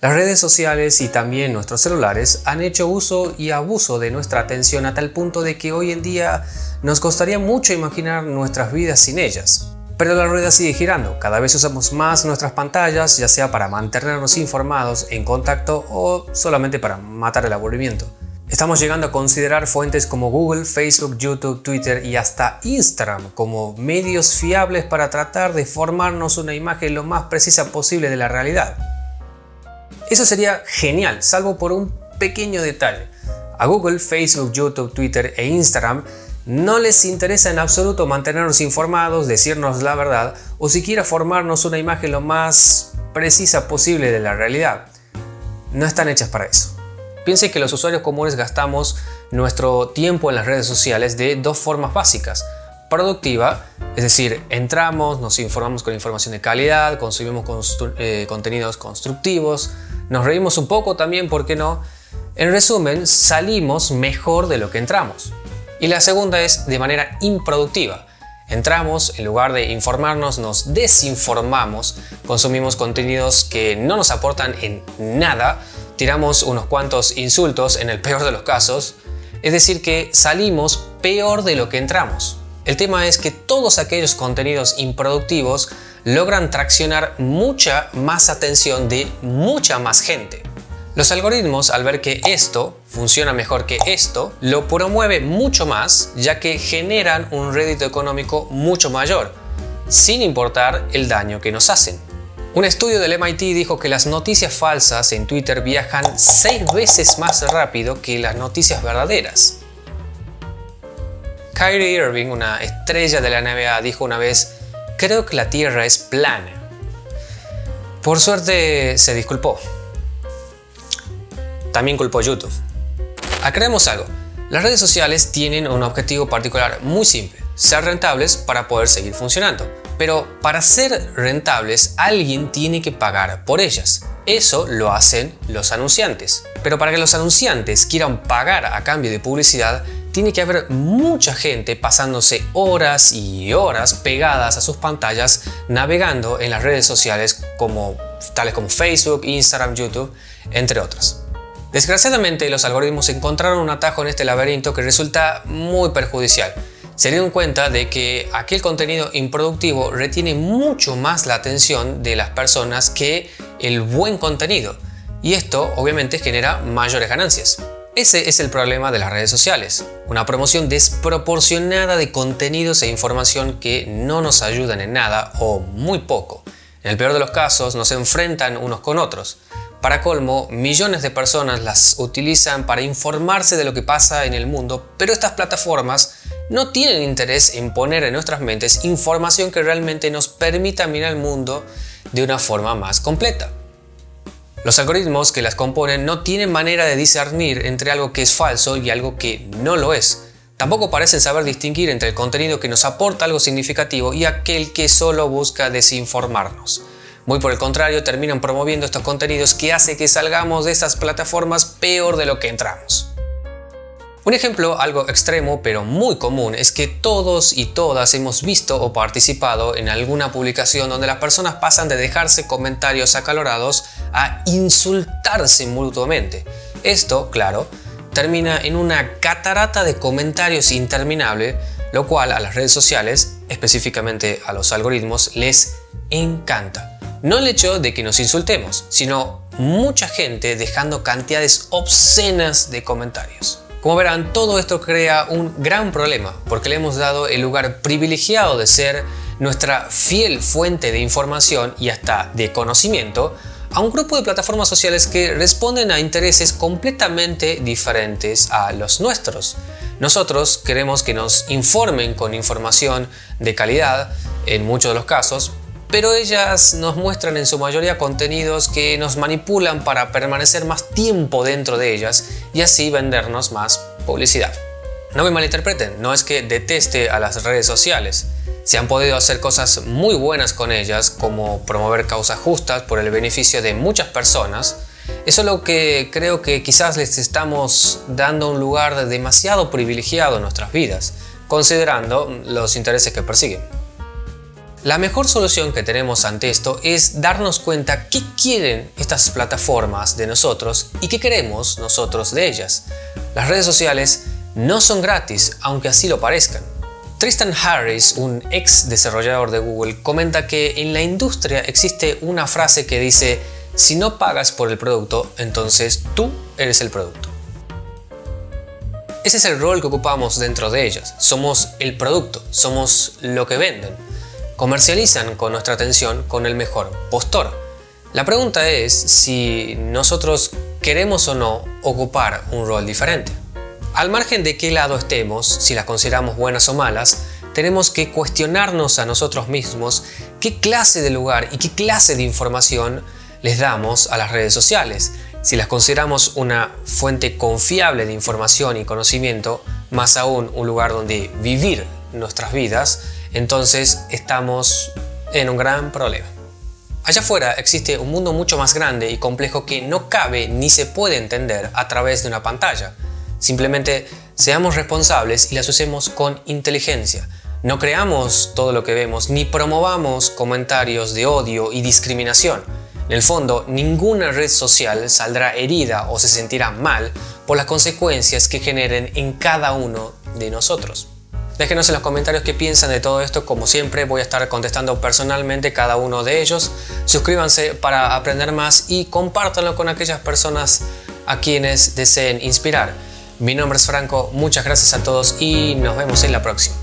Las redes sociales y también nuestros celulares han hecho uso y abuso de nuestra atención a tal punto de que hoy en día nos costaría mucho imaginar nuestras vidas sin ellas. Pero la rueda sigue girando, cada vez usamos más nuestras pantallas, ya sea para mantenernos informados, en contacto o solamente para matar el aburrimiento. Estamos llegando a considerar fuentes como Google, Facebook, YouTube, Twitter y hasta Instagram como medios fiables para tratar de formarnos una imagen lo más precisa posible de la realidad. Eso sería genial, salvo por un pequeño detalle. A Google, Facebook, YouTube, Twitter e Instagram no les interesa en absoluto mantenernos informados, decirnos la verdad o siquiera formarnos una imagen lo más precisa posible de la realidad. No están hechas para eso. Piense que los usuarios comunes gastamos nuestro tiempo en las redes sociales de dos formas básicas. Productiva, es decir, entramos, nos informamos con información de calidad, consumimos eh, contenidos constructivos, nos reímos un poco también, ¿por qué no? En resumen, salimos mejor de lo que entramos. Y la segunda es de manera improductiva. Entramos, en lugar de informarnos, nos desinformamos, consumimos contenidos que no nos aportan en nada, tiramos unos cuantos insultos en el peor de los casos, es decir que salimos peor de lo que entramos. El tema es que todos aquellos contenidos improductivos logran traccionar mucha más atención de mucha más gente. Los algoritmos, al ver que esto funciona mejor que esto, lo promueve mucho más, ya que generan un rédito económico mucho mayor, sin importar el daño que nos hacen. Un estudio del MIT dijo que las noticias falsas en Twitter viajan 6 veces más rápido que las noticias verdaderas. Kyrie Irving, una estrella de la NBA, dijo una vez creo que la Tierra es plana. Por suerte se disculpó. También culpó YouTube. Aclaremos algo. Las redes sociales tienen un objetivo particular muy simple, ser rentables para poder seguir funcionando. Pero para ser rentables alguien tiene que pagar por ellas. Eso lo hacen los anunciantes. Pero para que los anunciantes quieran pagar a cambio de publicidad, tiene que haber mucha gente pasándose horas y horas pegadas a sus pantallas navegando en las redes sociales como, tales como Facebook, Instagram, YouTube, entre otras. Desgraciadamente los algoritmos encontraron un atajo en este laberinto que resulta muy perjudicial. Se dieron cuenta de que aquel contenido improductivo retiene mucho más la atención de las personas que el buen contenido y esto obviamente genera mayores ganancias. Ese es el problema de las redes sociales, una promoción desproporcionada de contenidos e información que no nos ayudan en nada o muy poco. En el peor de los casos nos enfrentan unos con otros. Para colmo, millones de personas las utilizan para informarse de lo que pasa en el mundo, pero estas plataformas no tienen interés en poner en nuestras mentes información que realmente nos permita mirar el mundo de una forma más completa. Los algoritmos que las componen no tienen manera de discernir entre algo que es falso y algo que no lo es. Tampoco parecen saber distinguir entre el contenido que nos aporta algo significativo y aquel que solo busca desinformarnos. Muy por el contrario, terminan promoviendo estos contenidos que hace que salgamos de esas plataformas peor de lo que entramos. Un ejemplo algo extremo pero muy común es que todos y todas hemos visto o participado en alguna publicación donde las personas pasan de dejarse comentarios acalorados a insultarse mutuamente. Esto, claro, termina en una catarata de comentarios interminable, lo cual a las redes sociales, específicamente a los algoritmos, les encanta. No el hecho de que nos insultemos, sino mucha gente dejando cantidades obscenas de comentarios. Como verán, todo esto crea un gran problema porque le hemos dado el lugar privilegiado de ser nuestra fiel fuente de información y hasta de conocimiento a un grupo de plataformas sociales que responden a intereses completamente diferentes a los nuestros. Nosotros queremos que nos informen con información de calidad, en muchos de los casos, pero ellas nos muestran en su mayoría contenidos que nos manipulan para permanecer más tiempo dentro de ellas y así vendernos más publicidad. No me malinterpreten, no es que deteste a las redes sociales. Se han podido hacer cosas muy buenas con ellas, como promover causas justas por el beneficio de muchas personas. Eso es lo que creo que quizás les estamos dando un lugar demasiado privilegiado en nuestras vidas, considerando los intereses que persiguen. La mejor solución que tenemos ante esto es darnos cuenta qué quieren estas plataformas de nosotros y qué queremos nosotros de ellas. Las redes sociales no son gratis, aunque así lo parezcan. Tristan Harris, un ex desarrollador de Google, comenta que en la industria existe una frase que dice, si no pagas por el producto, entonces tú eres el producto. Ese es el rol que ocupamos dentro de ellas. Somos el producto, somos lo que venden comercializan con nuestra atención con el mejor postor. La pregunta es si nosotros queremos o no ocupar un rol diferente. Al margen de qué lado estemos, si las consideramos buenas o malas, tenemos que cuestionarnos a nosotros mismos qué clase de lugar y qué clase de información les damos a las redes sociales. Si las consideramos una fuente confiable de información y conocimiento, más aún un lugar donde vivir nuestras vidas, entonces estamos en un gran problema. Allá afuera existe un mundo mucho más grande y complejo que no cabe ni se puede entender a través de una pantalla. Simplemente seamos responsables y las usemos con inteligencia. No creamos todo lo que vemos ni promovamos comentarios de odio y discriminación. En el fondo, ninguna red social saldrá herida o se sentirá mal por las consecuencias que generen en cada uno de nosotros. Déjenos en los comentarios qué piensan de todo esto. Como siempre voy a estar contestando personalmente cada uno de ellos. Suscríbanse para aprender más y compártanlo con aquellas personas a quienes deseen inspirar. Mi nombre es Franco, muchas gracias a todos y nos vemos en la próxima.